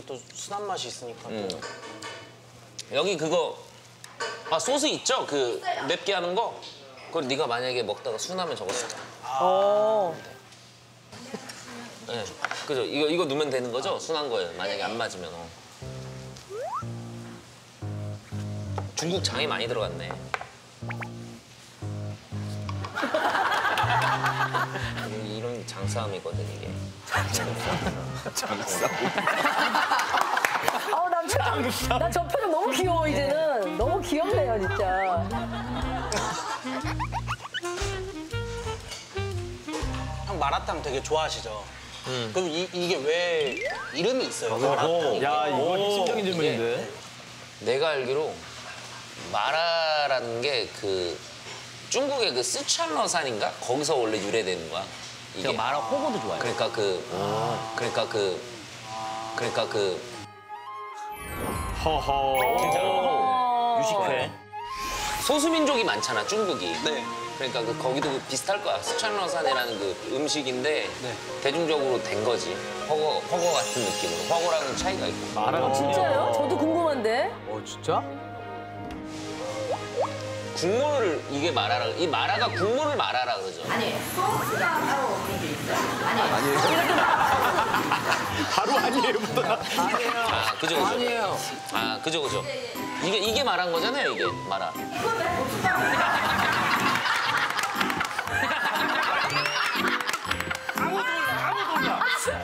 여기 또 순한 맛이 있으니까 또. 음. 여기 그거 아 소스 있죠? 그 맵게 하는 거. 그걸 네가 만약에 먹다가 순하면 저거 써. 어. 네. 그죠? 이거 이거 넣으면 되는 거죠? 순한 거예요. 만약에 안 맞으면. 어. 중국 장이 많이 들어갔네. 장싸움이거든 이게. 어, 난저 표정 너무 귀여워 이제는. 너무 귀엽네요 진짜. 형 마라탕 되게 좋아하시죠? 음. 그럼 이, 이게 왜 이름이 있어요? 마라탕. 야 이거 핵심적인 질문인데. 내가 알기로 마라라는 게 그 중국의 그 스촨러산인가 거기서 원래 유래되는 거야. 이게 제가 마라 호거도 좋아해요. 그러니까 그 그러니까 그 그러니까 그 허허. 유식회. 소수민족이 많잖아 중국이. 네. 그러니까 그 거기도 그 비슷할 거야. 스촨러산이라는 그 음식인데 네. 대중적으로 된 거지. 허거 허거 같은 느낌으로. 허거랑은 차이가 있고. 마라가 진짜요? 저도 궁금한데. 어 진짜? 국물을 이게 마라라 이 마라가 국물을 마라라 그러죠. 아니 소스가 따로 그게 있어요. 아니 바로 아니에요부터. 아 그죠 그죠. 아니에요. 아 그죠 그죠. 이게 이게 말한 거잖아요 이게 마라. 이거는 고추장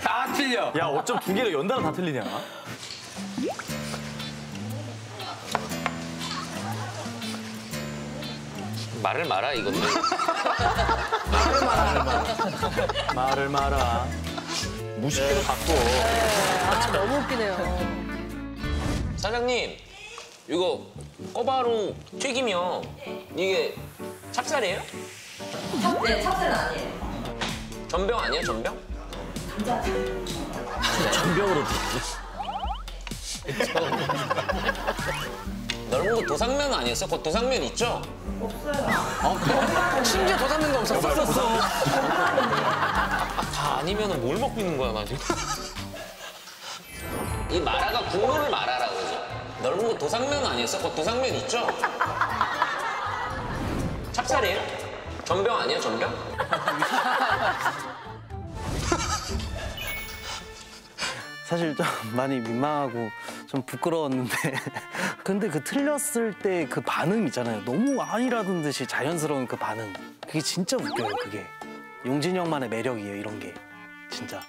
다 틀려. 야 어쩜 두 개가 연달아 다 틀리냐? 말을 말아 이것도. 말을 마라. 무식해도 갖고. 아 너무 웃기네요. 사장님 이거 꼬바로 튀기면 이게 찹쌀이에요? 네 찹쌀은 아니에요. 전병 아니에요 전병? 전병으로 넓은 거 도상면 아니었어? 그 도상면 있죠? 심지어 도사면도 없었어. 다 아니면 뭘 먹고 있는 거야 나 지금? 이 마라가 국물을 말아라 그러죠. 넓은 거 도상면 아니었어? 그 도상면 있죠? 찹쌀이에요? 전병 아니에요 전병? 사실 좀 많이 민망하고 좀 부끄러웠는데. 근데 그 틀렸을 때 그 반응 있잖아요. 너무 아니라는 듯이 자연스러운 그 반응. 그게 진짜 웃겨요 그게. 용진이 형만의 매력이에요 이런 게. 진짜